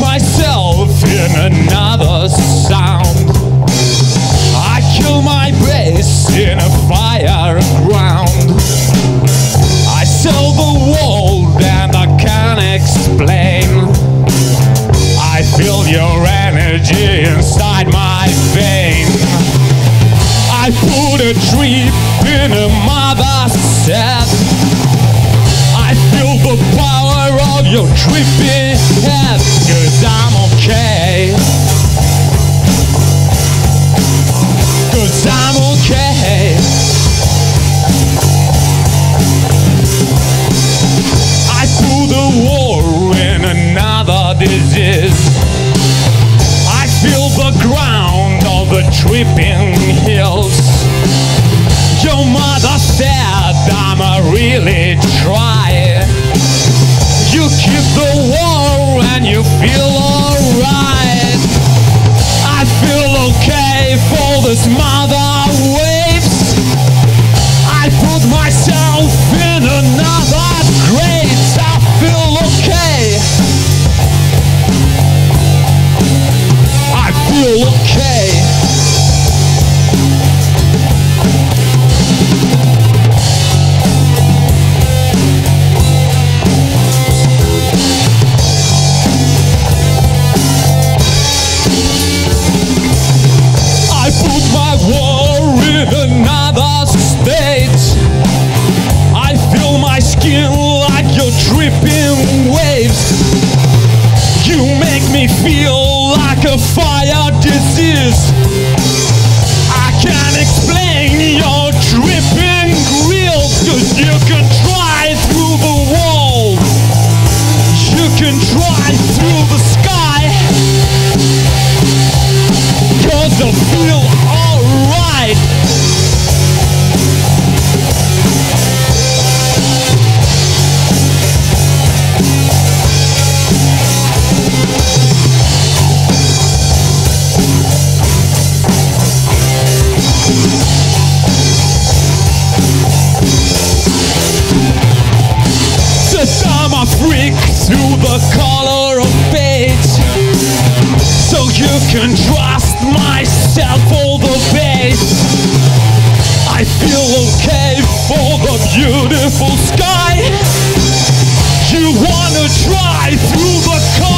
Myself in a sound. Energy inside my vein. I put a trip in a mother's set. I feel the power of your trippy head Cause I'm okay the ground of the tripping hills your mother said I'ma really try. You keep the war and you feel alright. I feel okay for this mother put war another state. I feel my skin like you're tripping waves. You make me feel like a fire disease. I can't explain your dripping grills, cause you can try through the wall. You can through the sky. Cause I freak through the color of beige. So you can trust myself for the base. I feel okay for the beautiful sky. You wanna try through the colors